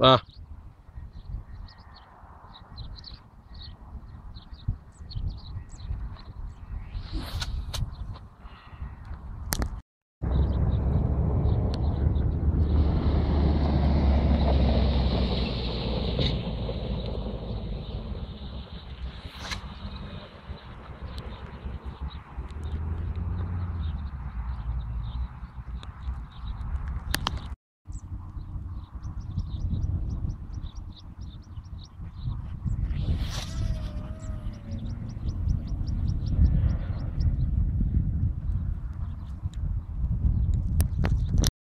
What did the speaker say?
啊。Uh.